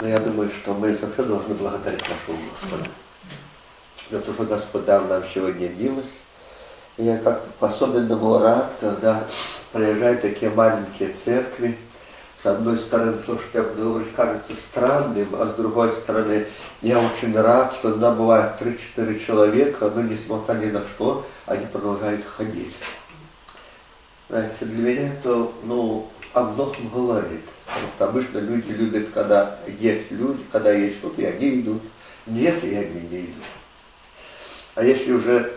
Но я думаю, что мы все должны благодарить нашего Господа. За то, что Господь дал нам сегодня милость. И я как-то по-особенному рад, когда приезжают такие маленькие церкви. С одной стороны, то, что я буду говорить, кажется странным, а с другой стороны, я очень рад, что нам бывает 3-4 человека, но несмотря ни на что, они продолжают ходить. Знаете, для меня это, ну, о многом говорит. Потому что обычно люди любят, когда есть люди, когда есть что-то, и они идут. Нет, и они не идут. А если уже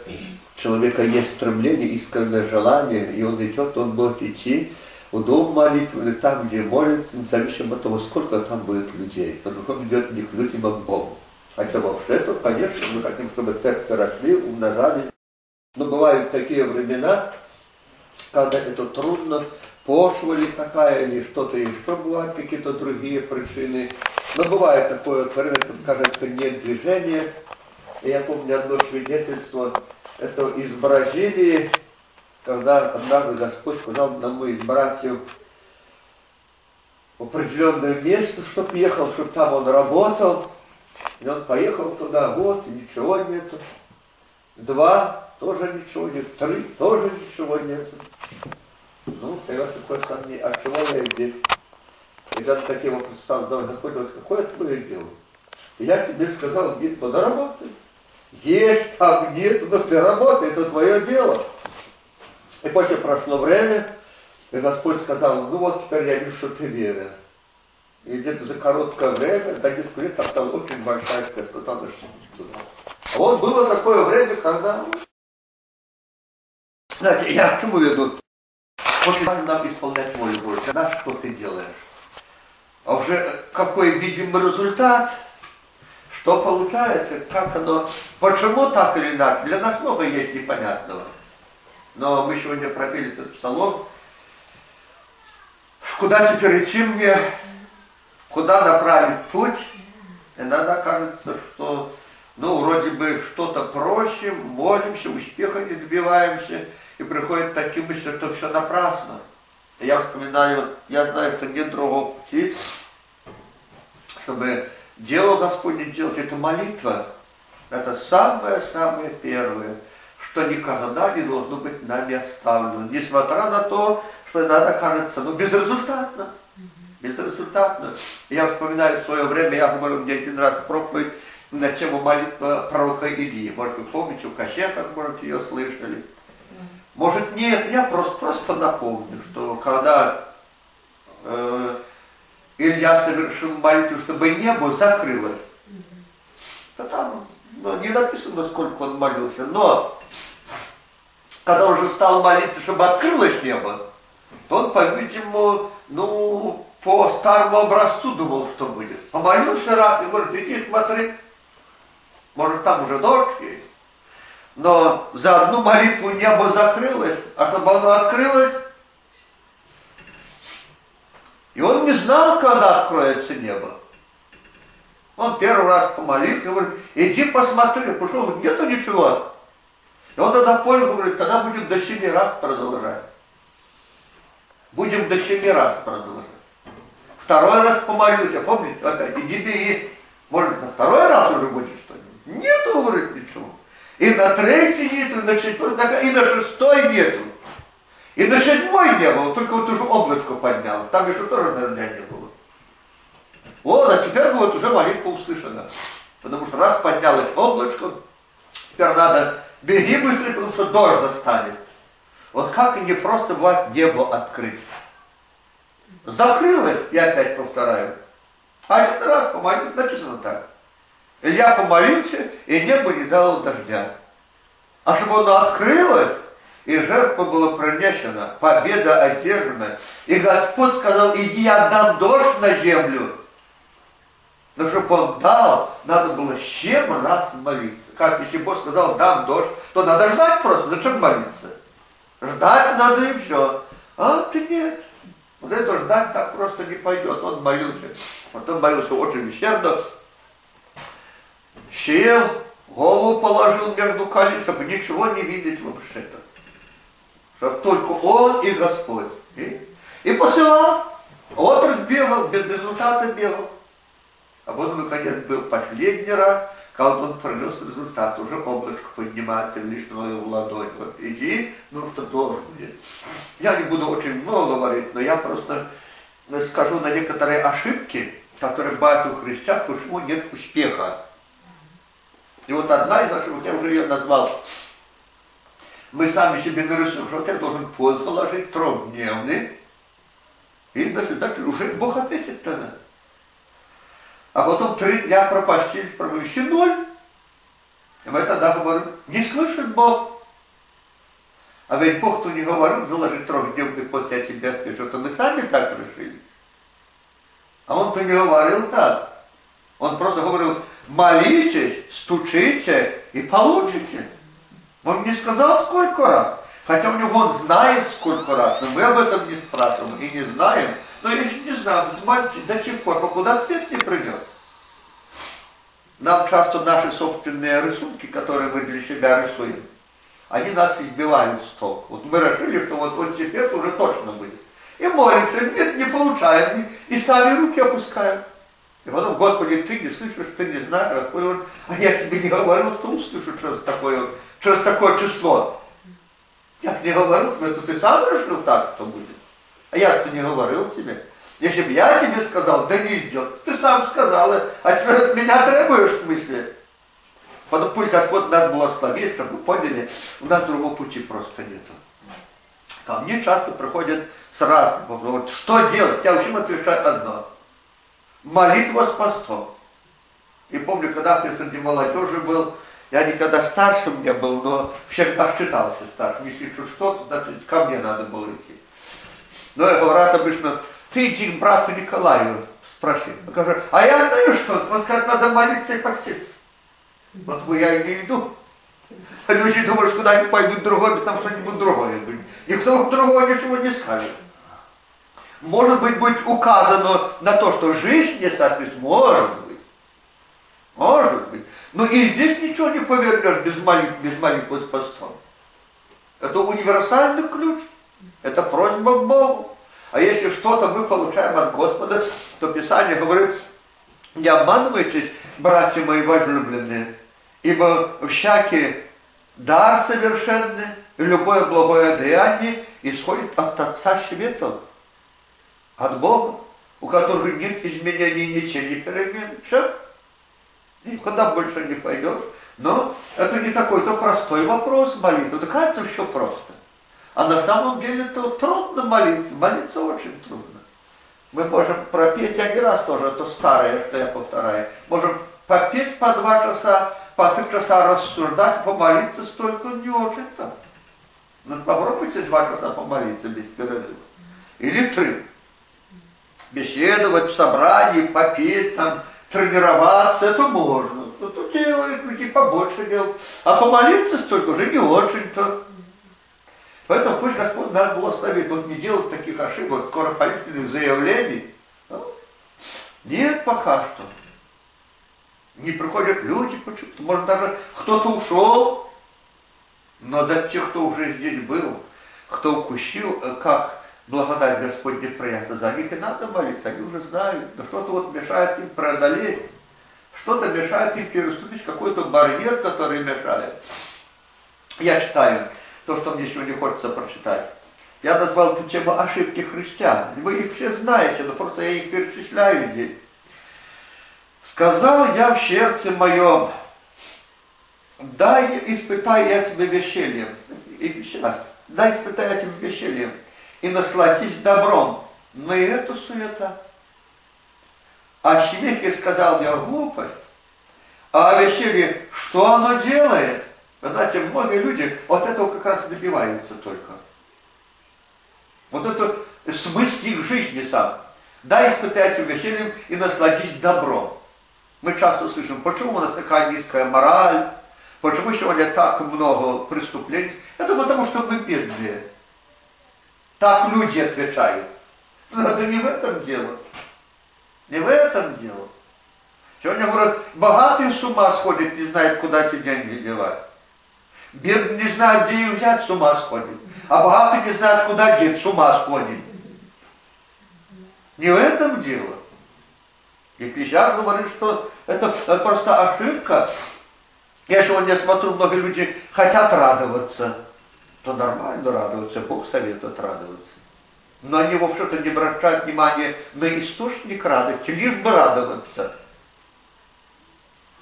у человека есть стремление, искреннее желание, и он идет, он будет идти в дом молитвы, там, где молится, независимо от того, сколько там будет людей. Потому что он идет не к людям, а к Богу. Хотя вообще-то, конечно, мы хотим, чтобы церкви росли, умножались. Но бывают такие времена, когда это трудно, почва ли какая, или что-то еще, бывают какие-то другие причины. Но бывает такое время, кажется, нет движения. И я помню одно свидетельство, это из Бразилии, когда однажды Господь сказал одному из братьев в определенное место, чтобы ехал, чтобы там он работал. И он поехал туда, вот, и ничего нету. Два, тоже ничего нет. Три, тоже ничего нет. Ну, появилось такое сомнение, а чего я здесь? И когда такие вопросы стал задавать, Господь говорит, какое твое дело? Я тебе сказал, где то работай. Есть там, нет, но ты работай, это твое дело. И после прошло время, и Господь сказал, ну вот теперь я вижу, что ты верен. И где-то за короткое время, до несколько лет, там стала очень большая церковь, надо туда. А вот было такое время, когда... Знаете, я к чему веду? Важно нам исполнять волю Божью. Знаешь, что ты делаешь. А уже какой видимый результат, что получается, как оно, почему так или иначе, для нас много есть непонятного. Но мы сегодня пропели этот псалом. Куда теперь идти мне? Куда направить путь? Иногда кажется, что ну, вроде бы что-то проще, молимся, успеха не добиваемся, и приходит такие мысли, что все напрасно. Я вспоминаю, я знаю, что нет другого пути, чтобы дело Господне делать, это молитва. Это самое-самое первое что никогда не должно быть нами оставлено, несмотря на то, что иногда кажется, ну, безрезультатно. Безрезультатно. Я вспоминаю в свое время, я говорил мне один раз проповедь на тему молитвы пророка Ильи. Может, вы помните, в кассетах, может, ее слышали. Может, нет, я просто, просто напомню, что когда э, Илья совершил молитву, чтобы небо закрылось, то там ну, не написано, сколько он молился, но когда он уже стал молиться, чтобы открылось небо, то он, по-видимому, ну, по старому образцу думал, что будет. Помолился раз и говорит, иди смотри, может там уже дождь есть. Но за одну молитву небо закрылось, а чтобы оно открылось, и он не знал, когда откроется небо. Он первый раз помолился, говорит, иди посмотри, пошел, нету ничего. И он тогда понял, говорит, тогда будем до семи раз продолжать. Будем до семи раз продолжать. Второй раз помолился, помните, опять, иди беги. Может, на второй раз уже будет что-нибудь? Нету, говорит, ничего. И на третий нету, и на четвертый, и на шестой нету. И на седьмой не было, только вот уже облачко подняло. Там еще тоже, наверное, не было. Вот, а теперь вот уже молитва услышана. Потому что раз поднялось облачко, теперь надо Беги быстрее, потому что дождь застанет. Вот как не просто бывает небо открыть. Закрылось, я опять повторяю. Один раз помолился, написано так. Илья помолился, и небо не дало дождя. А чтобы оно открылось, и жертва была принесена, победа одержана. И Господь сказал, иди, я дам дождь на землю. Но чтобы он дал, надо было семь раз молиться. Как если Бог сказал, дам дождь, то надо ждать просто. Зачем молиться? Ждать надо и все. А ты нет. Вот это ждать так просто не пойдет. Он молился. Потом молился очень усердно. Сел, голову положил между колен, чтобы ничего не видеть вообще-то. Чтобы только он и Господь. И, и посылал. Отрок бегал, без результата бегал. А вот, наконец, был последний раз, когда он принес результат, уже облачко поднимается лишнюю в ладонь. Вот иди, ну что должен будет. Я не буду очень много говорить, но я просто скажу на некоторые ошибки, которые бывают у христиан, почему нет успеха. И вот одна из ошибок, я уже ее назвал, мы сами себе нарисуем, что я должен пост заложить трехдневный, и дальше, дальше уже Бог ответит тогда. А потом три дня пропастились, еще ноль. И мы тогда говорим, не слышит Бог. А ведь Бог, кто не говорил, заложить трехдневный пост, я тебе отпишу, то мы сами так решили. А он-то не говорил так. Он просто говорил, молитесь, стучите и получите. Он не сказал, сколько раз. Хотя у него он знает, сколько раз, но мы об этом не спрашиваем и не знаем. Но я не знаю, до тех пор, покуда ответ не придет. Нам часто наши собственные рисунки, которые мы для себя рисуем, они нас избивают с толку. Вот мы решили, что вот, вот теперь уже точно будет. И молимся, нет, не получаем, и сами руки опускаем. И потом, Господи, ты не слышишь, ты не знаешь, Господи, а я тебе не говорил, что услышу через такое, через такое число. Я не говорил тебе, то ты сам решил так, что будет. А я-то не говорил тебе. Если бы я тебе сказал, да не идет, ты сам сказал, а теперь от меня требуешь в смысле. Потом пусть Господь нас благословит, чтобы вы поняли, у нас другого пути просто нету. Ко мне часто приходят с разным вопросом, что делать? Я всем отвечаю одно. Молитва с постом. И помню, когда ты среди молодежи был, я никогда старшим не был, но всегда считался старшим. Если что-то, значит, ко мне надо было идти. Но я говорят обычно, ты иди к брату Николаю, спроси. Он говорит, а я знаю что, он скажет, надо молиться и поститься. Вот мы я и не иду. А люди думают, что куда-нибудь пойдут другое, там что-нибудь другое будет. Никто другого ничего не скажет. Может быть, будет указано на то, что жизнь не соответствует. Может быть. Может быть. Но и здесь ничего не повернешь без молитвы, без молитвы с постом. Это универсальный ключ. Это просьба к Богу. А если что-то мы получаем от Господа, то Писание говорит, не обманывайтесь, братья мои возлюбленные, ибо всякий дар совершенный любое благое деяние исходит от Отца Светов, от Бога, у которого нет изменений, ничего не перемен. Все. Никуда больше не пойдешь. Но это не такой-то простой вопрос молитвы. Да кажется, все просто. А на самом деле то трудно молиться. Молиться очень трудно. Мы можем пропеть, не раз тоже, это старое, что я повторяю. Можем попеть по два часа, по три часа рассуждать, помолиться столько не очень-то. Ну попробуйте два часа помолиться без перерыва. Или три. Беседовать в собрании, попеть там, тренироваться, это можно. Кто-то делает, люди побольше делают. А помолиться столько уже не очень-то. Поэтому пусть Господь нас благословит, вот не делать таких ошибок, скоропалительных заявлений. Ну, нет пока что. Не приходят люди почему-то. Может даже кто-то ушел. Но за тех, кто уже здесь был, кто укусил, э, как благодать Господня приятна, за них и надо молиться, они уже знают. Но что-то вот мешает им преодолеть. Что-то мешает им переступить какой-то барьер, который мешает. Я читаю то, что мне сегодня хочется прочитать. Я назвал эту тему ошибки христиан. Вы их все знаете, но просто я их перечисляю здесь. Сказал я в сердце моем, дай испытай я вещельем. И сейчас, дай испытай я вещельем. И насладись добром. Но и это суета. А человеке сказал я глупость. А о веселье, что оно делает? Знаете, многие люди от этого как раз добиваются только. Вот это смысл их жизни сам. Да, испытайте весельем и насладись добром. Мы часто слышим, почему у нас такая низкая мораль, почему сегодня так много преступлений. Это потому, что мы бедные. Так люди отвечают. Но это не в этом дело. Не в этом дело. Сегодня говорят, богатые с ума сходят, не знают, куда эти деньги девать. Бедный не знает, где их взять, с ума сходит. А богатый не знает, куда деть, с ума сходит. Не в этом дело. Екклесиаст говорит, что это, это просто ошибка. Я сегодня смотрю, много людей хотят радоваться, то нормально радоваться, Бог советует радоваться. Но они, в общем-то, не обращают внимания на источник радости, лишь бы радоваться.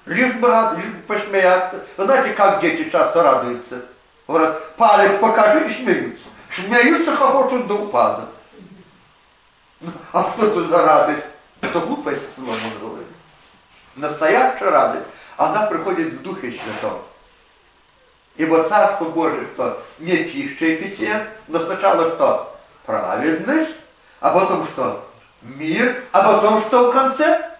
Лишь бы радоваться, лишь бы посмеяться. Вы знаете, как дети часто радуются? Говорят, палец покажи и смеются. Смеются, хохочут до упада. А что это за радость? Это глупость, Соломон говорит. Настоящая радость, она приходит в Духе Святом. Ибо Царство Божие, что не пища и питье, но сначала что? Праведность, а потом что? Мир, а потом что в конце?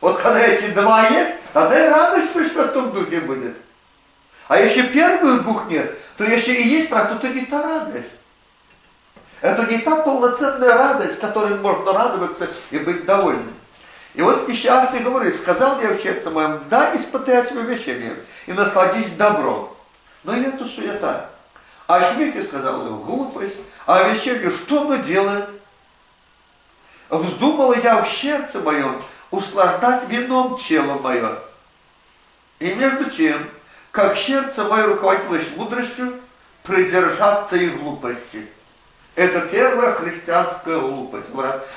Вот когда эти два есть, тогда и радость в Святом Духе будет. А если первых двух нет, то если и есть радость, то это не та радость. Это не та полноценная радость, которой можно радоваться и быть довольным. И вот несчастный говорит, сказал я в сердце моем, да, испытай себя весельем и насладись добром. Но и это суета. А смехе сказал я, глупость, а веселье что оно делает? Вздумал я в сердце моем услаждать вином тело мое. И между тем, как сердце мое руководилось мудростью, придержаться и глупости. Это первая христианская глупость.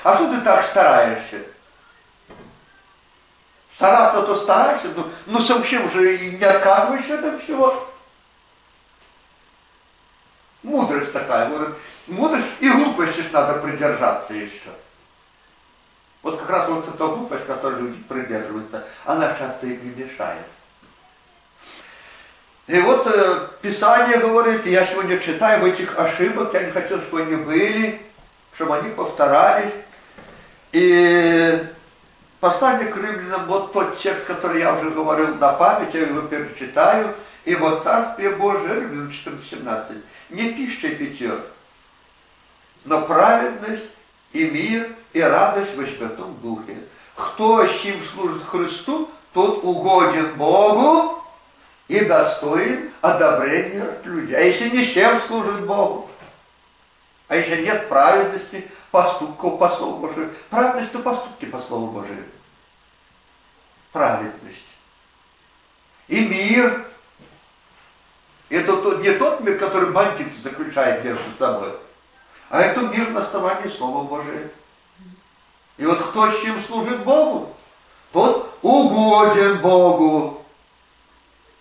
А что ты так стараешься? Стараться, то стараешься, ну, ну совсем же и не отказываешься от всего. Мудрость такая, говорит, мудрость и глупости надо придержаться еще. Вот как раз вот эта глупость, которой люди придерживаются, она часто и мешает. И вот э, Писание говорит, я сегодня читаю в этих ошибок, я не хотел, чтобы они были, чтобы они повторались. И послание к римлянам, вот тот текст, который я уже говорил на память, я его перечитаю. И вот Царствие Божие, Римлянам 14:17, не пища и питье, но праведность и мир и радость во Святом Духе. Кто с чем служит Христу, тот угоден Богу, и достоин одобрения людей. А если ни чем служит Богу, а если нет праведности, поступков по Слову Божию, праведность, то поступки по Слову Божию. Праведность. И мир. Это тот, не тот мир, который бандиты заключают между собой, а это мир на основании Слова Божия. И вот кто с чем служит Богу, тот угоден Богу.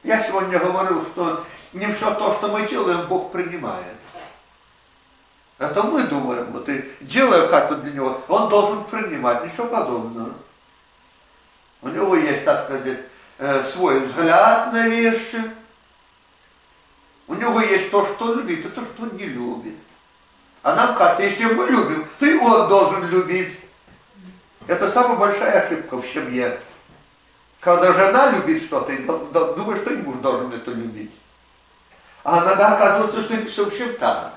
Я сегодня говорил, что не все то, что мы делаем, Бог принимает. Это мы думаем, вот и делая как-то для него, он должен принимать, ничего подобного. У него есть, так сказать, э, свой взгляд на вещи. У него есть то, что он любит, и то, что он не любит. А нам кажется, если мы любим, то и он должен любить. Это самая большая ошибка в семье. Когда жена любит что-то, и думаешь, что и муж должен это любить. А иногда оказывается, что не совсем так.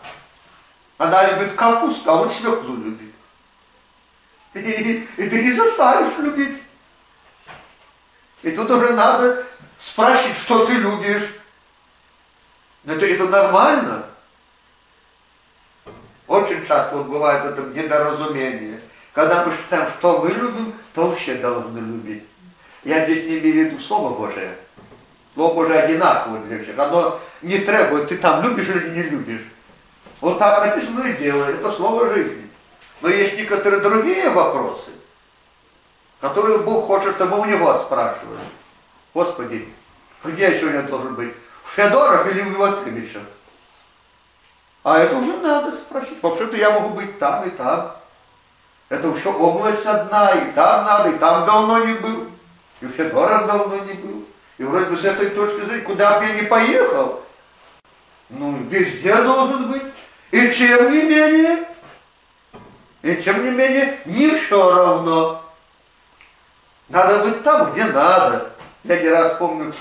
Она любит капусту, а он свеклу любит. И, и, ты не заставишь любить. И тут уже надо спрашивать, что ты любишь. Это, это нормально. Очень часто вот бывает это недоразумение. Когда мы считаем, что мы любим, то вообще должны любить. Я здесь не имею в виду Слово Божие. Слово Божие одинаково для всех. Оно не требует, ты там любишь или не любишь. Вот так написано и делай. Это Слово жизни. Но есть некоторые другие вопросы, которые Бог хочет, чтобы у него спрашивали. Господи, где я сегодня должен быть? В Федорах или в Ивацкевичах? А это уже надо спросить. Вообще-то я могу быть там и там. Это еще область одна, и там надо, и там давно не был. И в Федорах давно не был. И вроде бы с этой точки зрения, куда бы я ни поехал, ну, везде должен быть. И тем не менее, и тем не менее, не все равно. Надо быть там, где надо. Я не раз помню,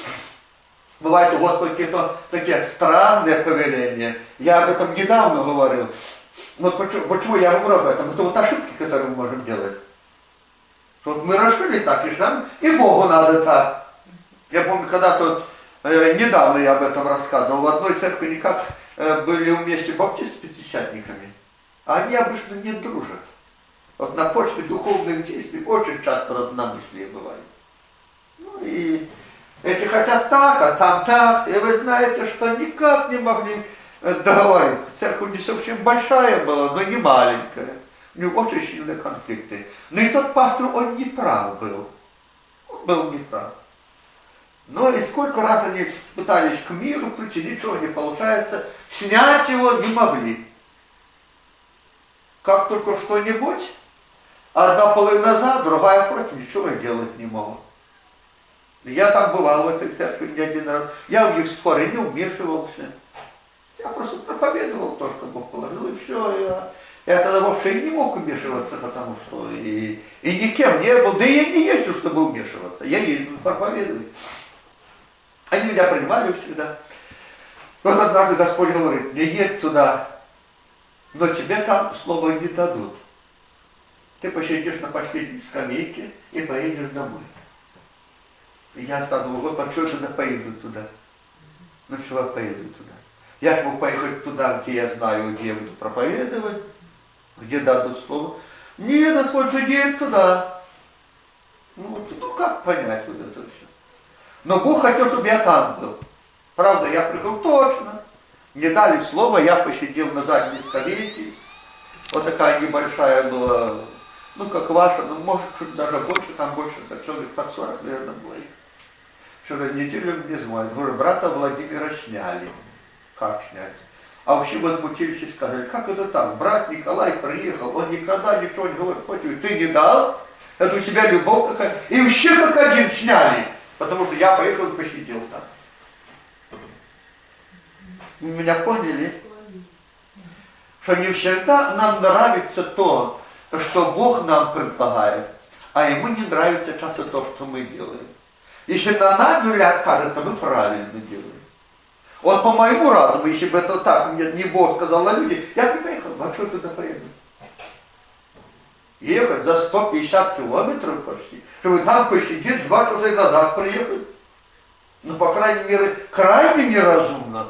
бывает у Господа какие-то такие странные повеления. Я об этом недавно говорил. Вот почему, почему я говорю об этом? Это вот ошибки, которые мы можем делать. Вот мы решили так, и нам и Богу надо так. Я помню, когда-то, э, недавно я об этом рассказывал, в одной церкви никак э, были вместе баптисты с пятидесятниками, а они обычно не дружат. Вот на почве духовных действий очень часто разномыслие бывает. Ну и эти хотят так, а там так. И вы знаете, что никак не могли э, договориться. Церковь не совсем большая была, но не маленькая. У него очень сильные конфликты. Но и тот пастор, он не прав был. Он был не прав. Но и сколько раз они пытались к миру прийти, ничего не получается. Снять его не могли. Как только что-нибудь, одна половина за, другая против, ничего делать не могут. Я там бывал в этой церкви не один раз. Я в них споры не вмешивался. Я просто проповедовал то, что Бог положил, и все. Я, я тогда вообще и не мог вмешиваться, потому что и, и никем не был. Да я не ездил, чтобы вмешиваться. Я ездил проповедовать. Они меня принимали всегда. Вот однажды Господь говорит, не едь туда, но тебе там слова не дадут. Ты посидишь на последней скамейке и поедешь домой. И я сразу вот а я тогда поеду туда? Ну чего я поеду туда? Я же мог поехать туда, где я знаю, где я буду проповедовать, где дадут слово. Нет, Господь едет туда. Ну, ну как понять вот это? Но Бог хотел, чтобы я там был. Правда, я приехал точно. Мне дали слово, я посидел на задней скамейке. Вот такая небольшая была, ну как ваша, ну может чуть даже больше, там больше, так человек под 40, наверное, было. Через неделю мне звонят, говорю, брата Владимира сняли. Как снять? А вообще возмутились и сказали, как это так? Брат Николай приехал, он никогда ничего не говорит. Ты не дал? Это у тебя любовь такая. И вообще как один сняли. Потому что я поехал и посидел там. Меня поняли? Что не всегда нам нравится то, что Бог нам предлагает, а ему не нравится часто то, что мы делаем. Если на наш взгляд кажется, мы правильно делаем. Вот по моему разуму, если бы это так, мне не Бог сказал, а люди, я бы поехал, а что туда поеду? Ехать за 150 километров почти, чтобы там посидеть два часа назад приехать. Ну, по крайней мере, крайне неразумно.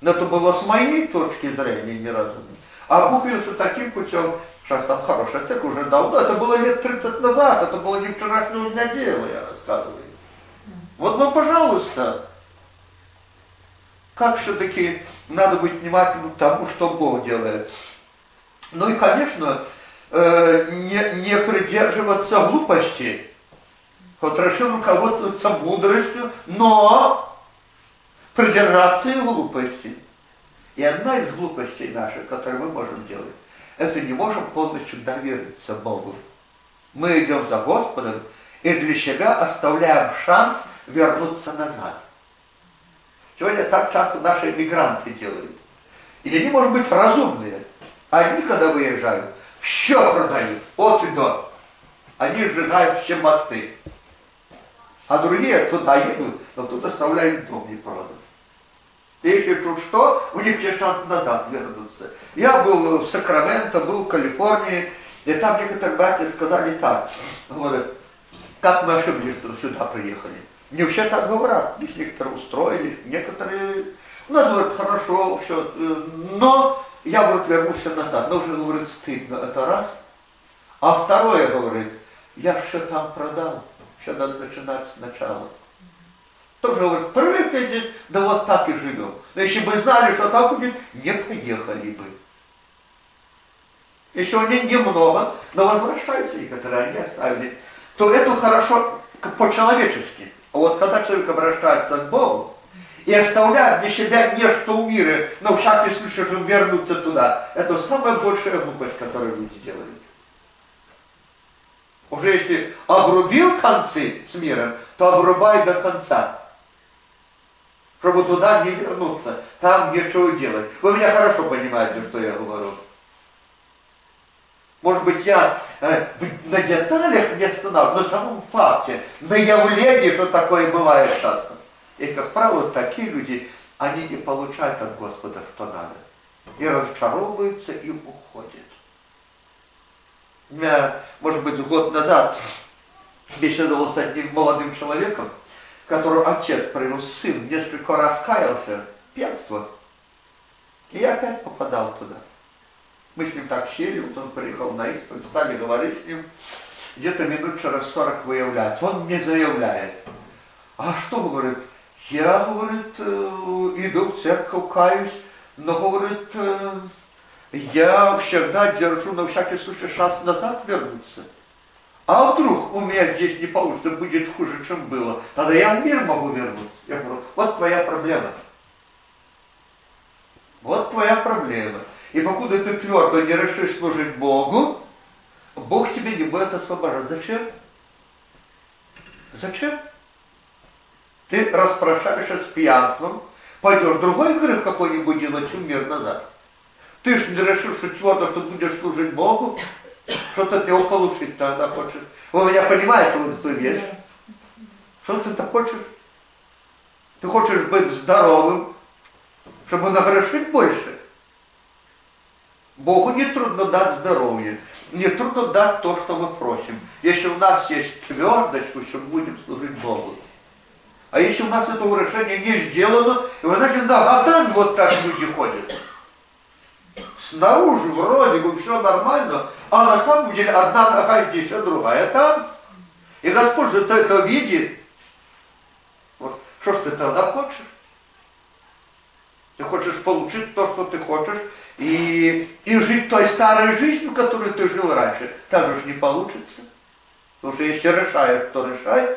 Но это было с моей точки зрения неразумно. А что таким путем, сейчас там хорошая церковь уже давно, это было лет 30 назад, это было не вчерашнего дня дела, я рассказываю. Вот вам, пожалуйста, как все-таки надо быть внимательным к тому, что Бог делает. Ну и, конечно, э, не, не придерживаться глупости. Вот решил руководствоваться мудростью, но придержаться и глупости. И одна из глупостей наших, которую мы можем делать, это не можем полностью довериться Богу. Мы идем за Господом и для себя оставляем шанс вернуться назад. Сегодня так часто наши иммигранты делают. И они, может быть, разумные. Они, когда выезжают, все продают, от и до. Они сжигают все мосты. А другие туда едут, но тут оставляют дом не продан. Если что, у них есть шанс назад вернуться. Я был в Сакраменто, был в Калифорнии, и там некоторые братья сказали так, говорят, как мы ошиблись, что сюда приехали. Не все так говорят, некоторые устроились, некоторые, у нас говорят, хорошо, все, но я, говорит, вернулся назад, но уже, говорит, стыдно, это раз. А второе, говорит, я все там продал, все надо начинать сначала. Тоже говорит, привыкли здесь, да вот так и живем. Но если бы знали, что так будет, не поехали бы. Еще они немного, но возвращаются некоторые, они оставили. То это хорошо по-человечески. А вот когда человек обращается к Богу и оставляет для себя нечто в мире, но всякий случай, чтобы вернуться туда, это самая большая глупость, которую люди делают. Уже если обрубил концы с миром, то обрубай до конца чтобы туда не вернуться, там нечего делать. Вы меня хорошо понимаете, что я говорю. Может быть, я э, на деталях не останавливаюсь, но в самом факте, на явлении, что такое бывает часто. И, как правило, такие люди, они не получают от Господа, что надо. И разочаровываются, и уходят. Я, может быть, год назад беседовал с одним молодым человеком, которую отец привел сын, несколько раз каялся, пьянство. И я опять попадал туда. Мы с ним так сели, вот он приехал на исповедь, стали говорить с ним, где-то минут через 40 выявляется. Он мне заявляет, а что, говорит, я, говорит, иду в церковь, каюсь, но, говорит, я всегда держу на всякий случай шанс назад вернуться. А вдруг у меня здесь не получится, будет хуже, чем было. Тогда я в мир могу вернуться. Я говорю, вот твоя проблема. Вот твоя проблема. И покуда ты твердо не решишь служить Богу, Бог тебе не будет освобождать. Зачем? Зачем? Ты распрощаешься с пьянством, пойдешь другой грех какой-нибудь делать, чем мир назад. Ты ж не решил, что твердо, что будешь служить Богу, что ты от него получить тогда хочешь. Вы меня понимаете вот эту вещь? Что ты так хочешь? Ты хочешь быть здоровым, чтобы нагрешить больше. Богу не трудно дать здоровье, не трудно дать то, что мы просим. Если у нас есть твердость, что будем служить Богу. А если у нас этого решения не сделано, и вы знаете, да, там вот так люди ходят. Снаружи вроде бы все нормально, а на самом деле одна нога здесь, а другая там. И Господь же это видит. Вот, что ж ты тогда хочешь? Ты хочешь получить то, что ты хочешь, и, и жить той старой жизнью, которой ты жил раньше. Так же не получится. Потому что если решаешь, то решай.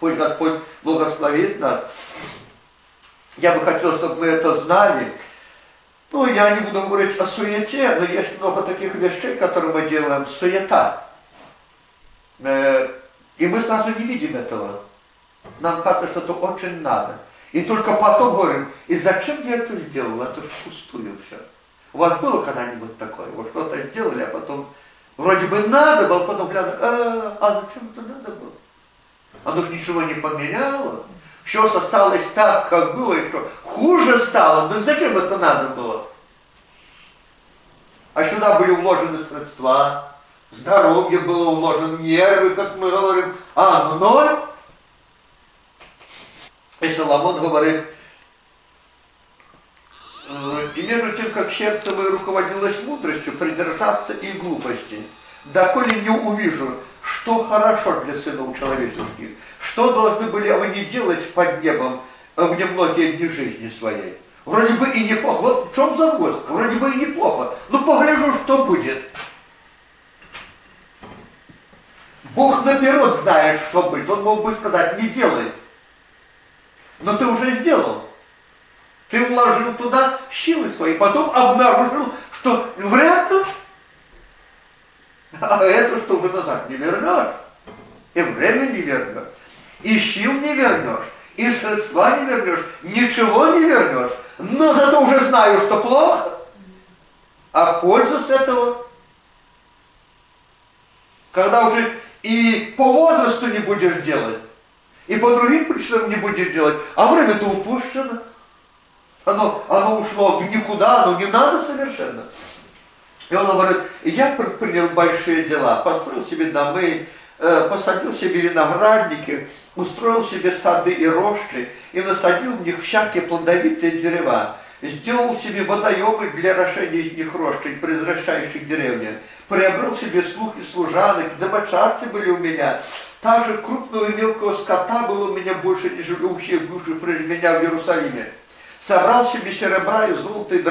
Пусть Господь благословит нас. Я бы хотел, чтобы вы это знали. Ну, я не буду говорить о суете, но есть много таких вещей, которые мы делаем. Суета. Э, и мы сразу не видим этого. Нам кажется, что это очень надо. И только потом говорим, и зачем я это сделал? Это ж пустую все. У вас было когда-нибудь такое? Вот что-то сделали, а потом вроде бы надо было, потом глянули, а, а зачем это надо? Оно же ничего не поменяло. Все осталось так, как было, и что хуже стало. Да зачем это надо было? А сюда были вложены средства, здоровье было вложено, нервы, как мы говорим, а ноль. И Соломон говорит, «Э, и между тем, как сердце мое руководилось мудростью, придержаться и глупости, доколе не увижу, что хорошо для сынов человеческих, что должны были они делать под небом в немногие дни жизни своей. Вроде бы и неплохо. Вот в чем загвоздка? Вроде бы и неплохо. Ну погляжу, что будет. Бог наперед знает, что будет. Он мог бы сказать, не делай. Но ты уже сделал. Ты вложил туда силы свои, потом обнаружил, что вряд ли, а что уже назад не вернешь. И время не вернешь, и сил не вернешь, и средства не вернешь, ничего не вернешь. Но зато уже знаю, что плохо, а пользу с этого, когда уже и по возрасту не будешь делать, и по другим причинам не будешь делать, а время-то упущено. Оно, оно ушло в никуда, оно не надо совершенно. И он говорит, я предпринял большие дела, построил себе домы, э, посадил себе виноградники, устроил себе сады и рощи и насадил в них всякие плодовитые дерева. Сделал себе водоемы для орошения из них рощей, произвращающих деревни. Приобрел себе слух и служанок, домочадцы были у меня. Также крупного и мелкого скота было у меня больше, нежели у всех бывших прежде меня в Иерусалиме собрал себе серебра и золота и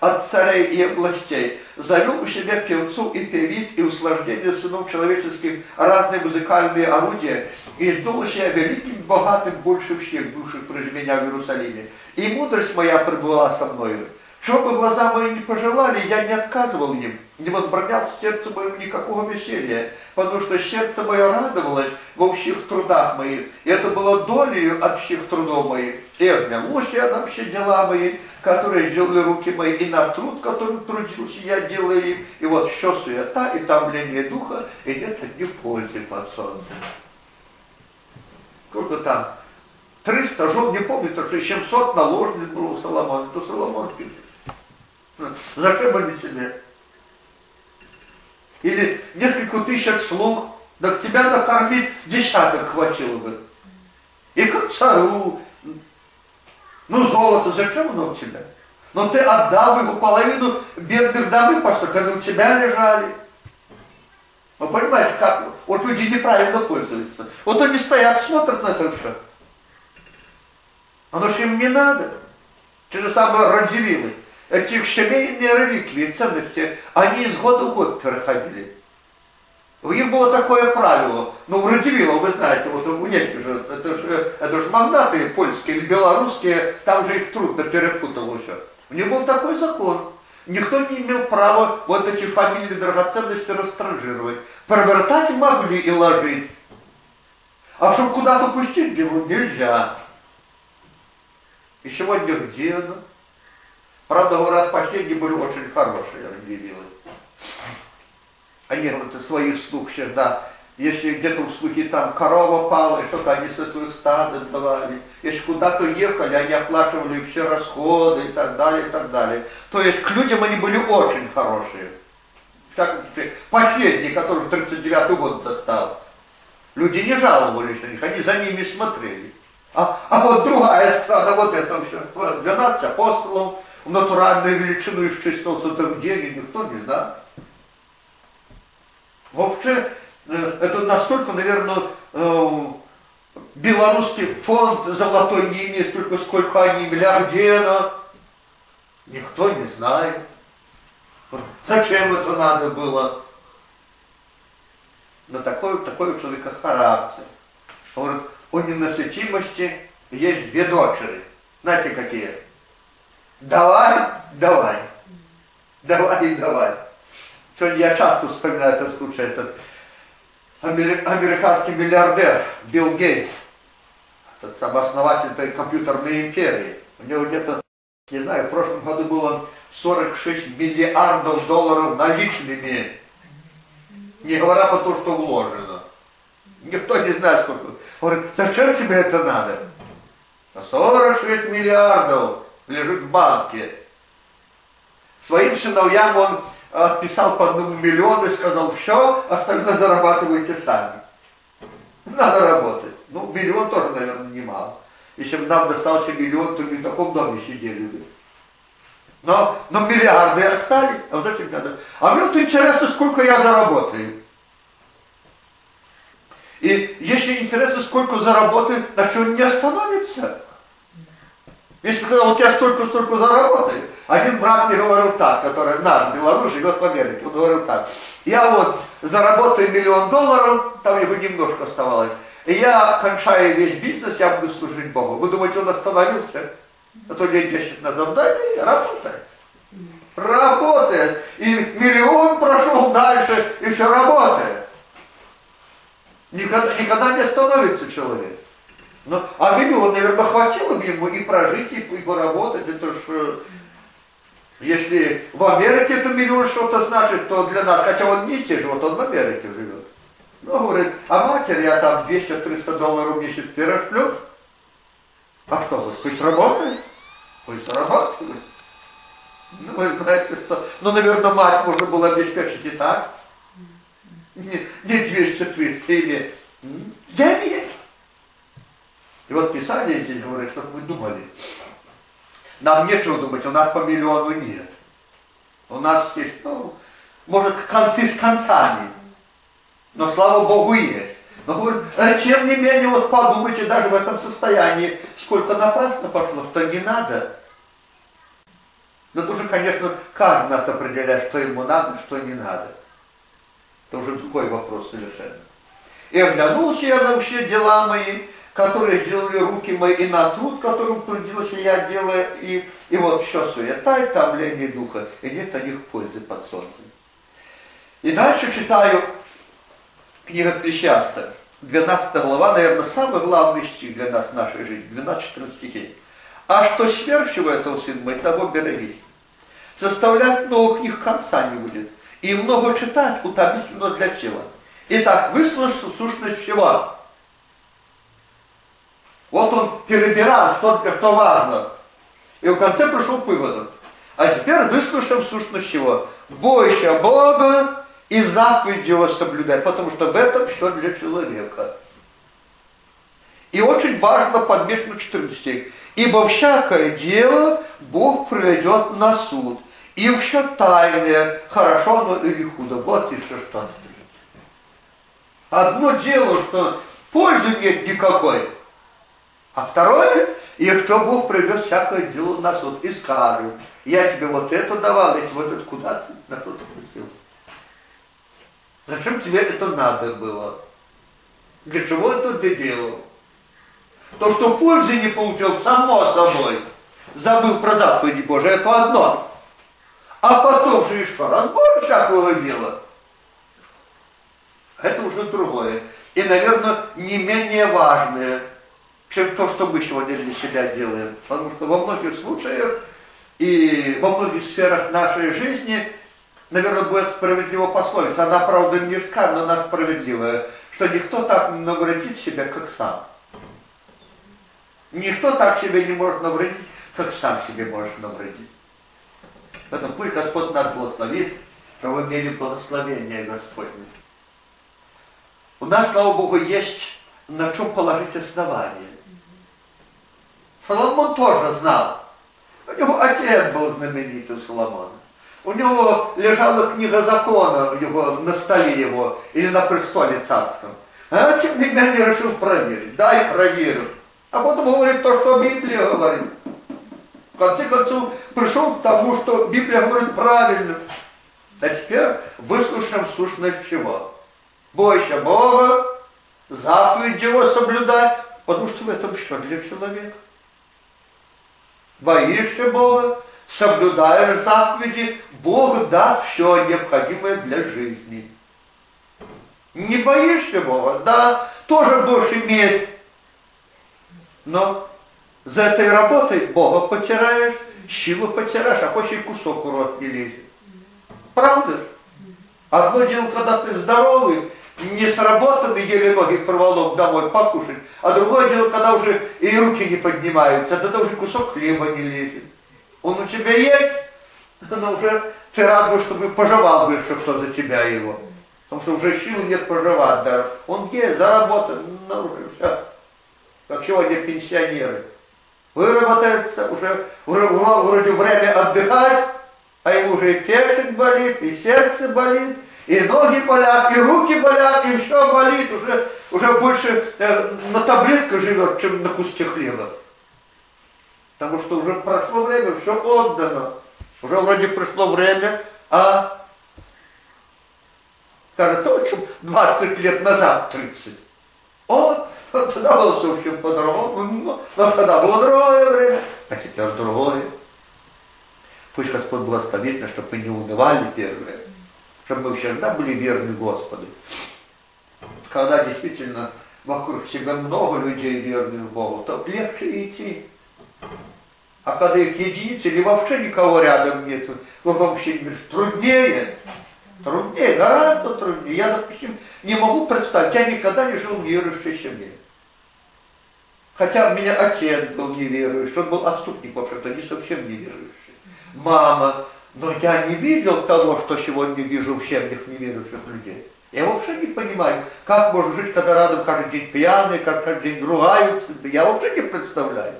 от царей и областей, завел у себя певцу и певит и услаждение сынов человеческих разные музыкальные орудия, и сделал себя великим, богатым больше всех бывших прежде в Иерусалиме. И мудрость моя пребывала со мною. Что бы глаза мои не пожелали, я не отказывал им, не возбранял сердцу моему никакого веселья, потому что сердце мое радовалось во всех трудах моих, и это было долею от всех трудов моих. И обнялось я на все дела мои, которые делали руки мои, и на труд, которым трудился я, делаю им, и вот все суета и томление духа, и нет них пользы под солнцем. Сколько там? 300 жен, не помню, то что 700 наложниц было у Соломона, то Соломон пишет. Зачем они тебе? Или несколько тысяч слуг, да тебя накормить десяток хватило бы. И как цару, ну золото, зачем оно у тебя? Но ты отдал его половину бедных домы, пастор, когда у тебя лежали. Вы понимаете, как вот люди неправильно пользуются. Вот они стоят, смотрят на это все. Оно же им не надо. Те же самые Радзивиллы. Эти семейные реликвии, ценности, они из года в год переходили. У них было такое правило, ну в Радивило, вы знаете, вот у неких же, это же, это же магнаты польские или белорусские, там же их трудно перепутал уже. У них был такой закон. Никто не имел права вот эти фамилии драгоценности растранжировать. Провертать могли и ложить. А чтобы куда-то пустить нельзя. И сегодня где она? Правда, говорят, последние были очень хорошие Радивилы. Они вот своих слуг всегда, если где-то у слуги там корова пала, что-то они со своих стад отдавали. Если куда-то ехали, они оплачивали все расходы и так далее, и так далее. То есть к людям они были очень хорошие. Последний, который в 39 год застал. Люди не жаловались на них, они за ними смотрели. А, а вот другая страна, вот это все, 12 апостолов, натуральную величину исчислился, так где, никто не знает. Вообще, э, это настолько, наверное, э, белорусский фонд золотой не имеет столько, сколько они миллиардера. Никто не знает. Зачем это надо было? Но такой, такой у человека характер. Он говорит, у ненасытимости есть две дочери. Знаете, какие? Давай, давай. Давай, давай. Сегодня я часто вспоминаю этот случай, этот американский миллиардер Билл Гейтс, этот основатель этой компьютерной империи. У него где-то, не знаю, в прошлом году было 46 миллиардов долларов наличными, не говоря про то, что вложено. Никто не знает, сколько. Он говорит, зачем тебе это надо? 46 миллиардов лежит в банке. Своим сыновьям он отписал по одному миллиону и сказал, все, остальное зарабатывайте сами. Надо работать. Ну, миллион тоже, наверное, немало. Если бы нам достался миллион, то не в таком доме сидели бы. Но, но миллиарды остались. А зачем надо? А мне вот интересно, сколько я заработаю. И если интересно, сколько заработаю, значит он не остановится. Если когда вот я столько-столько заработаю, один брат мне говорил так, который наш, Беларусь, живет в Америке, он говорил так, я вот заработаю миллион долларов, там его немножко оставалось, и я, кончая весь бизнес, я буду служить Богу. Вы думаете, он остановился? А то лет 10 назад, да не, работает. Работает. И миллион прошел дальше, и все работает. Никогда, никогда не остановится человек. Но, а миллион, наверное, хватило бы ему и прожить, и, и поработать. Это ж, э, если в Америке это миллион что-то значит, то для нас, хотя он не здесь живет, он в Америке живет. Ну, говорит, а матери я там 200-300 долларов в месяц перешлет. А что, говорит, пусть работает? Пусть работает. Ну, вы знаете, что... Ну, наверное, мать можно было обеспечить и так. Не, не 200-300 или... Деньги и вот Писание здесь говорит, чтобы вы думали. Нам нечего думать, у нас по миллиону нет. У нас есть, ну, может, концы с концами. Но слава Богу есть. Но говорит, «Э, чем не менее, вот подумайте даже в этом состоянии, сколько напрасно пошло, что не надо. Но это уже, конечно, каждый нас определяет, что ему надо, что не надо. Это уже другой вопрос совершенно. И оглянулся я на все дела мои, которые сделали руки мои, и на труд, которым трудился я, делая, и, и вот все суета и томление духа, и нет о них пользы под солнцем. И дальше читаю книга Клещаста, 12 глава, наверное, самый главный стих для нас нашей жизни, 12-14 стихей. А что сверх всего этого, сын мой, того берегись. Составлять много книг конца не будет. И много читать утомительно для тела. Итак, выслушай сущность всего. Вот он перебирал, что, что важно. И в конце пришел к выводу. А теперь выслушаем сущность чего. Бойся Бога и заповедь его соблюдай, потому что в этом все для человека. И очень важно подмечено 14 стих. Ибо всякое дело Бог приведет на суд. И все тайное, хорошо оно или худо. Вот еще что. Одно дело, что пользы нет никакой. А второе, и что Бог приведет всякое дело на суд и скажет, я тебе вот это давал, если вот это куда ты, на что ты пустил? Зачем тебе это надо было? Для чего это ты делал? То, что пользы не получил, само собой. Забыл про заповеди Божии, это одно. А потом же еще разбор всякого дела. Это уже другое. И, наверное, не менее важное, чем то, что мы сегодня для себя делаем. Потому что во многих случаях и во многих сферах нашей жизни, наверное, будет справедливо пословица. Она, правда, мирская, но она справедливая, что никто так не навредит себя, как сам. Никто так себе не может навредить, как сам себе может навредить. Поэтому пусть Господь нас благословит, чтобы мы имели благословение Господне. У нас, слава Богу, есть на чем положить основание. Соломон тоже знал. У него отец был знаменитый Соломон. У него лежала книга закона его, на столе его или на престоле царском. А тем не менее решил проверить. Дай проверю. А потом говорит то, что Библия говорит. В конце концов, пришел к тому, что Библия говорит правильно. А теперь выслушаем сущность чего. Бойся Бога, заповедь его соблюдай, потому что в этом что для человека? Боишься Бога, соблюдаешь заповеди, Бог даст все необходимое для жизни. Не боишься Бога, да, тоже будешь иметь но за этой работой Бога потираешь, силу потираешь, а после кусок в рот не лезет. Правда? Одно дело, когда ты здоровый, не сработанный, еле ноги проволок домой покушать, а другое дело, когда уже и руки не поднимаются, тогда уже кусок хлеба не лезет. Он у тебя есть, но уже ты рад бы, чтобы пожевал бы, что кто за тебя его. Потому что уже сил нет пожевать даже. Он есть, заработан, ну уже все как сегодня пенсионеры, выработаются, уже вроде время отдыхать, а ему уже и печень болит, и сердце болит, и ноги болят, и руки болят, и все болит, уже, уже больше э, на таблетках живет, чем на куске хлеба. Потому что уже прошло время, все отдано. Уже вроде пришло время, а кажется, очень 20 лет назад, 30. Вот Тогда было все вообще по-другому, но тогда было другое время, а теперь другое. Пусть Господь благословит нас, чтобы мы не унывали первое, чтобы мы всегда были верны Господу. Когда действительно вокруг себя много людей верных Богу, то легче идти. А когда их единицы или вообще никого рядом нет, вы вообще не труднее. Труднее, гораздо труднее. Я, допустим, не могу представить, я никогда не жил в верующей семье. Хотя у меня отец был неверующий, он был отступник, в общем-то, не совсем неверующий. Мама, но я не видел того, что сегодня вижу в семьях неверующих людей. Я вообще не понимаю, как можно жить, когда рядом каждый день пьяные, как каждый день ругаются. Я вообще не представляю.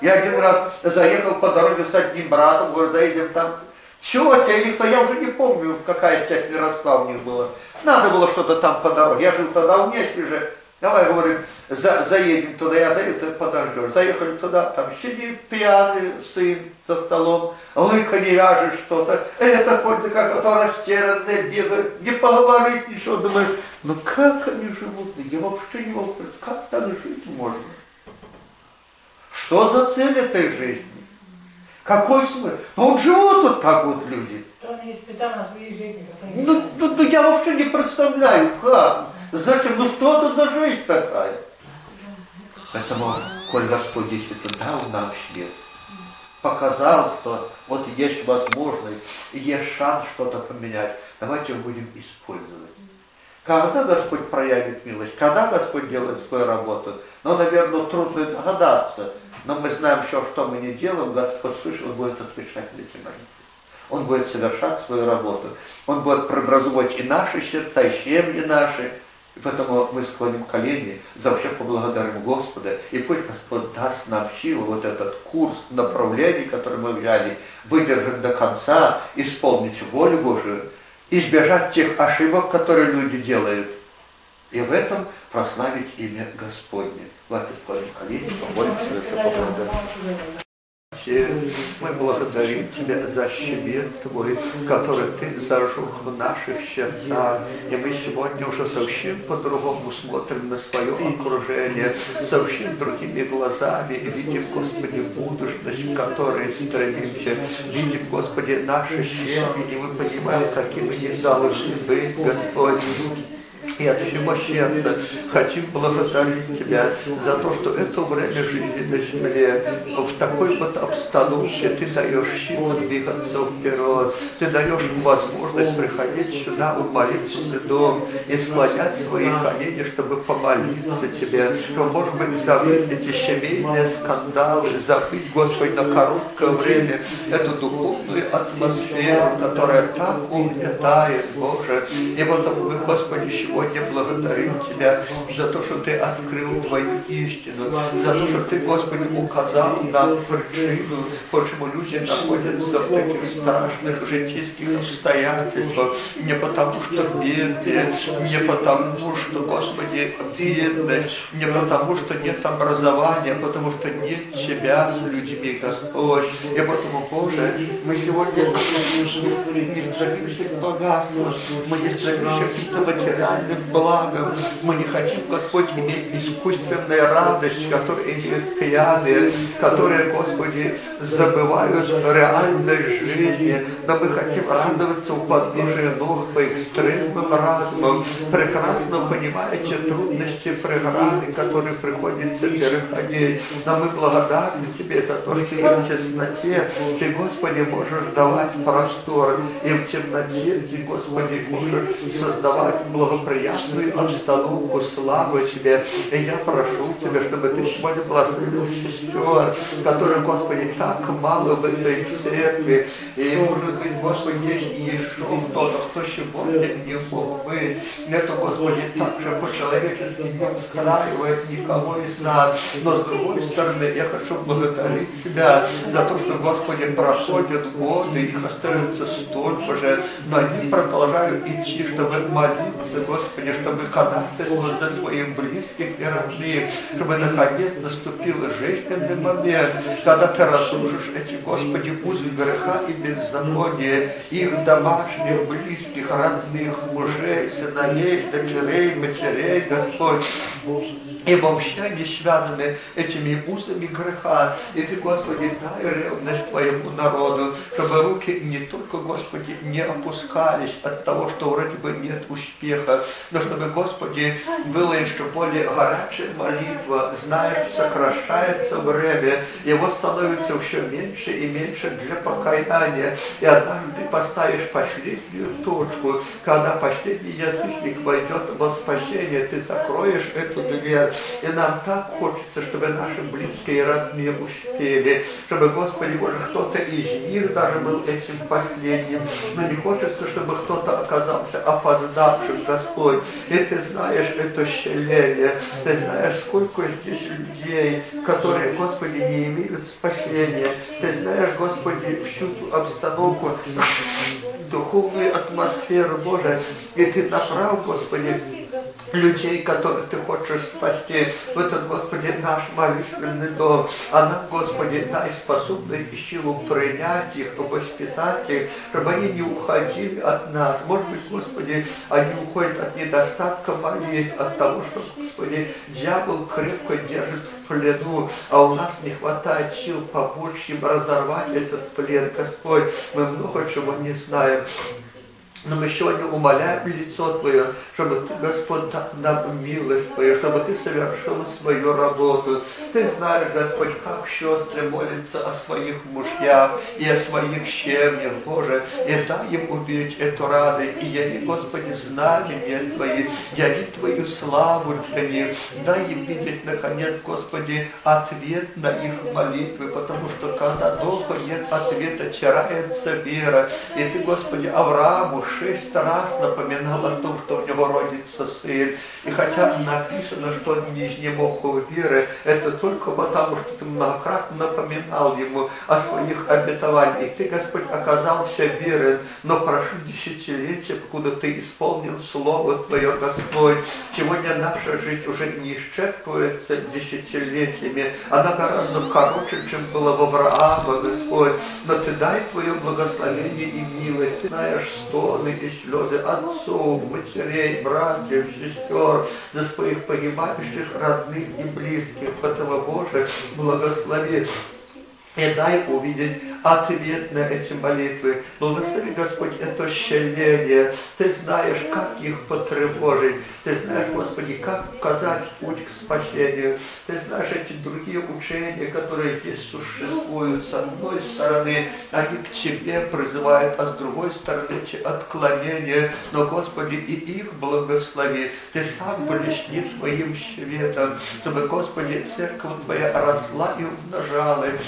Я один раз заехал по дороге с одним братом, говорю, заедем там. Тетя или кто, я уже не помню, какая часть родства у них была. Надо было что-то там по дороге. Я жил тогда в Несвеже, Давай, говорит, за, заедем туда, я заеду, ты подождешь. Заехали туда, там сидит пьяный сын за столом, лыка не вяжет что-то. Это хоть как-то растерянная бегает, не поговорить ничего. Думаешь, ну как они живут? Я вообще не могу понять, как так жить можно? Что за цель этой жизни? Какой смысл? Ну вот живут вот так вот люди. Ну, ну, ну я вообще не представляю, как. Зачем? Ну что это за жизнь такая? Поэтому, коль Господь действительно дал нам свет, показал, что вот есть возможность, есть шанс что-то поменять, давайте будем использовать. Когда Господь проявит милость, когда Господь делает свою работу, ну, наверное, трудно догадаться, но мы знаем все, что мы не делаем, Господь слышит, Он будет отвечать на эти молитвы. Он будет совершать свою работу. Он будет преобразовывать и наши сердца, и семьи наши, И потому мы склоним колени, за вообще поблагодарим Господа. И пусть Господь даст нам силу, вот этот курс направлений, который мы взяли, выдержать до конца, исполнить волю Божию, избежать тех ошибок, которые люди делают. И в этом прославить имя Господне. Давайте склоним колени, помолимся, если поблагодарим. Мы благодарим Тебя за щебет Твой, который Ты зажег в наших сердцах. И мы сегодня уже совсем по-другому смотрим на свое окружение, совсем другими глазами и видим, Господи, будущность, к которой стремимся. Видим, Господи, наши семьи, и мы понимаем, какими они должны быть, Господь от всего сердца хотим благодарить Тебя за то, что это время жизни на земле, в такой вот обстановке Ты даешь силу двигаться вперед, Ты даешь возможность приходить сюда, в дом и склонять свои колени, чтобы помолиться Тебе, чтобы, может быть, забыть эти семейные скандалы, забыть, Господи, на короткое время эту духовную атмосферу, которая так угнетает, Боже. И вот мы, Господи, сегодня сегодня благодарим Тебя за то, что Ты открыл Твою истину, за то, что Ты, Господи, указал нам причину, почему люди находятся в таких страшных житейских обстоятельствах, не потому что бедные, не потому что, Господи, бедность, не потому что нет образования, а потому что нет Тебя с людьми, Господь. И поэтому, Боже, мы сегодня не стремимся к богатству, мы не стремимся к материальным благом. Мы не хотим, Господь, иметь искусственную радость, которая имеют пьяные, которые, Господи, забывают реальной жизни. Но мы хотим радоваться у подножия ног по экстремным разумам, прекрасно понимаете трудности преграды, которые приходится переходить. Но мы благодарны Тебе за то, что и в тесноте Ты, Господи, можешь давать простор, и в темноте Ты, Господи, можешь создавать благоприятные приятную обстановку, славу Тебе. И я прошу Тебя, чтобы Ты сегодня благословил сестер, которые, Господи, так мало в этой церкви. И, может быть, Господи, есть еще кто-то, кто сегодня не мог быть. Это, Господи, так же по-человечески не устраивает никого из нас. Но, с другой стороны, я хочу благодарить Тебя за то, что, Господи, проходят годы, их остается столько же, но они продолжают идти, чтобы молиться, Господи, Господи, чтобы ходатайствовать за своих близких и родных, чтобы наконец наступил жизненный момент, когда Ты разрушишь эти, Господи, узы греха и беззакония, их домашних, близких, родных, мужей, сыновей, дочерей, матерей, Господь. И вообще они связаны этими узами греха. И Ты, Господи, дай ревность Твоему народу, чтобы руки не только, Господи, не опускались от того, что вроде бы нет успеха, но чтобы, Господи, было еще более горячая молитва, знаешь, сокращается время, его становится все меньше и меньше для покаяния. И однажды ты поставишь последнюю точку, когда последний язычник войдет во спасение, ты закроешь эту дверь. И нам так хочется, чтобы наши близкие родные успели, чтобы, Господи Боже, кто-то из них даже был этим последним, но не хочется, чтобы кто-то оказался опоздавшим, Господь. И ты знаешь это щеление, ты знаешь, сколько здесь людей, которые, Господи, не имеют спасения. Ты знаешь, Господи, всю ту обстановку, духовную атмосферу, Боже, и ты направ, Господи, людей, которых Ты хочешь спасти, в этот, Господи, наш молитвенный дом. А нам, Господи, дай способность силу принять их, воспитать их, чтобы они не уходили от нас. Может быть, Господи, они уходят от недостатка молитв, от того, что, Господи, дьявол крепко держит в плену, а у нас не хватает сил помочь им разорвать этот плен. Господь, мы много чего не знаем. Но мы сегодня умоляем лицо Твое, чтобы Господь, дал милость Твою, чтобы Ты совершил свою работу. Ты знаешь, Господь, как сестры молятся о своих мужьях и о своих семьях, Боже, и дай им увидеть эту радость, и яви, Господи, знамения Твои, яви Твою славу для них, дай им видеть, наконец, Господи, ответ на их молитвы, потому что когда долго нет ответа, чарается вера, и Ты, Господи, Аврааму шесть раз напоминал о том, что у него родится сын. И хотя написано, что не изнемог веры, это только потому, что ты многократно напоминал ему о своих обетованиях. Ты, Господь, оказался верен, но прошу десятилетия, покуда ты исполнил Слово Твое, Господь. Сегодня наша жизнь уже не исчерпывается десятилетиями, она гораздо короче, чем была в Авраама, Господь. Но Ты дай Твое благословение и милость. Ты знаешь стоны и слезы отцов, матерей, братьев, сестер, за своих погибающих родных и близких. Потому, Боже, благослови и дай увидеть ответ на эти молитвы. Благослови, Господь, это щеление. Ты знаешь, как их потревожить. Ты знаешь, Господи, как указать путь к спасению. Ты знаешь эти другие учения, которые здесь существуют. С одной стороны, они к Тебе призывают, а с другой стороны, эти отклонения. Но, Господи, и их благослови. Ты сам блесни Твоим светом, чтобы, Господи, церковь Твоя росла и умножалась.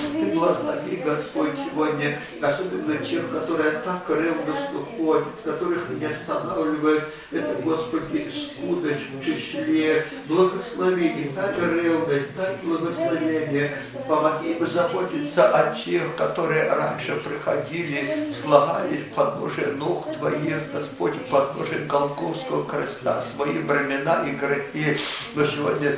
Благослови, Господь, сегодня, особенно тех, которые так ревностно ходят, которых не останавливает это, Господи, скудость в числе. Благослови и дай ревность, дай благословение. Помоги им заботиться о тех, которые раньше приходили, слагались под ножи ног Твоих, Господь, под ножи Голковского креста, свои времена и грехи. Но сегодня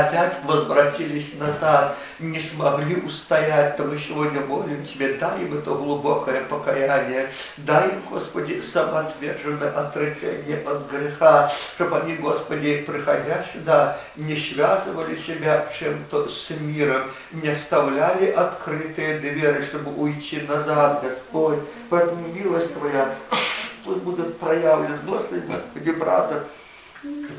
опять возвратились назад, не смогли устоять, то мы сегодня молим Тебе, дай им это глубокое покаяние, дай им, Господи, самоотверженное отречение от греха, чтобы они, Господи, приходя сюда, не связывали себя чем-то с миром, не оставляли открытые двери, чтобы уйти назад, Господь. Поэтому милость Твоя пусть будет проявлена, Господи, Господи, брата,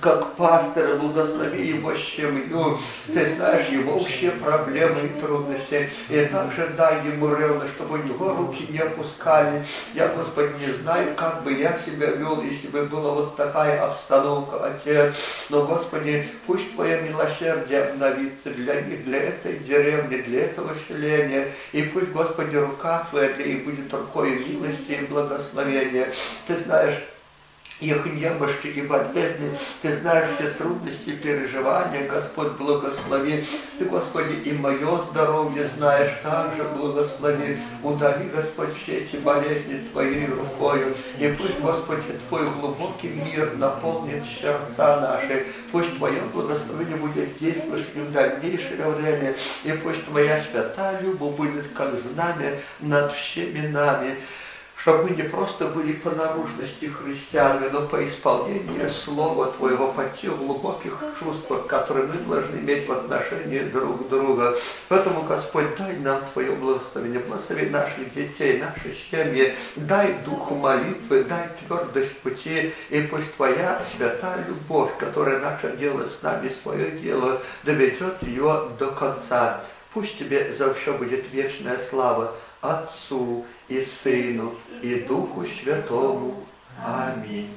как пастора, благослови его семью. Ты знаешь его все проблемы и трудности. И также дай ему ревность, чтобы у него руки не опускали. Я, Господи, не знаю, как бы я себя вел, если бы была вот такая обстановка, Отец. Но, Господи, пусть Твое милосердие обновится для них, для этой деревни, для этого селения. И пусть, Господи, рука Твоя для их будет рукой милости и благословения. Ты знаешь, их немощи и болезни, Ты знаешь все трудности переживания, Господь, благослови. Ты, Господи, и мое здоровье знаешь, также благослови. Удали, Господь, все эти болезни Твоей рукою. И пусть, Господи, Твой глубокий мир наполнит сердца наши. Пусть Твое благословение будет действовать в дальнейшее время. И пусть Твоя святая любовь будет как знамя над всеми нами чтобы мы не просто были по наружности христианами, но по исполнению Слова Твоего, по тех глубоких чувствах, которые мы должны иметь в отношении друг друга. Поэтому, Господь, дай нам Твое благословение, благослови наших детей, наши семьи, дай духу молитвы, дай твердость пути, и пусть Твоя святая любовь, которая наше дело с нами, свое дело, доведет ее до конца. Пусть Тебе за все будет вечная слава Отцу и Сыну, и Духу Святому. Аминь.